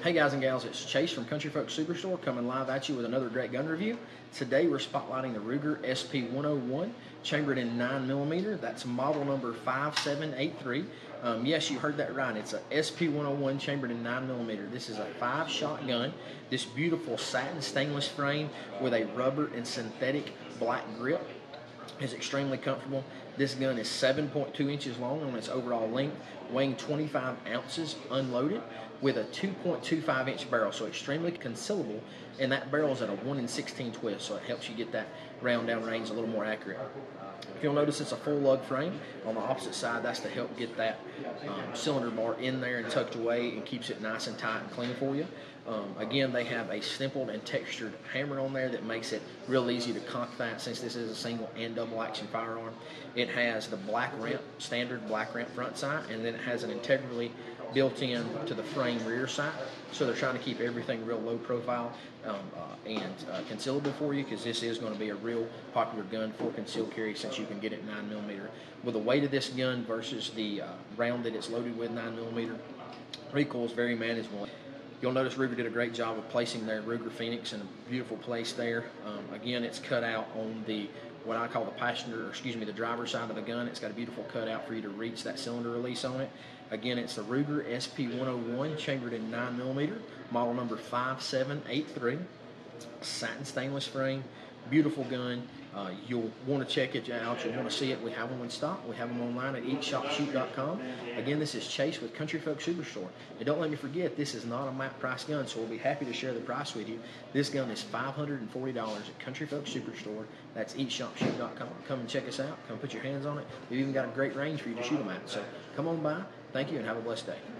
Hey guys and gals, it's Chase from Country Folk Superstore coming live at you with another great gun review. Today we're spotlighting the Ruger SP101, chambered in 9mm. That's model number 5783. Um, yes, you heard that right. It's a SP101 chambered in 9mm. This is a five shot gun. This beautiful satin stainless frame with a rubber and synthetic black grip is extremely comfortable. This gun is 7.2 inches long on its overall length, weighing 25 ounces unloaded with a 2.25 inch barrel, so extremely concealable. And that barrel is at a 1 in 16 twist, so it helps you get that round down range a little more accurate. If you'll notice, it's a full lug frame. On the opposite side, that's to help get that um, cylinder bar in there and tucked away and keeps it nice and tight and clean for you. Um, again, they have a stippled and textured hammer on there that makes it real easy to cock that since this is a single and double action firearm. It has the black ramp, standard black ramp front sight, and then it has an integrally built in to the frame rear sight. So they're trying to keep everything real low profile um, uh, and uh, concealable for you because this is going to be a real popular gun for concealed carry since you can get it 9mm. With the weight of this gun versus the uh, round that it's loaded with 9mm, recoil is very manageable. You'll notice Ruger did a great job of placing their Ruger Phoenix in a beautiful place there. Um, again, it's cut out on the what I call the passenger, or excuse me, the driver's side of the gun. It's got a beautiful cutout for you to reach that cylinder release on it. Again, it's the Ruger SP101 chambered in 9mm, model number 5783, satin stainless frame, beautiful gun. Uh, you'll want to check it out. You'll want to see it. We have them in stock. We have them online at eatshopshoot.com. Again, this is Chase with Country Folk Superstore. And don't let me forget, this is not a MAP price gun, so we'll be happy to share the price with you. This gun is $540 at Country Folk Superstore. That's eatshopshoot.com. Come and check us out. Come put your hands on it. We've even got a great range for you to shoot them at. So come on by. Thank you and have a blessed day.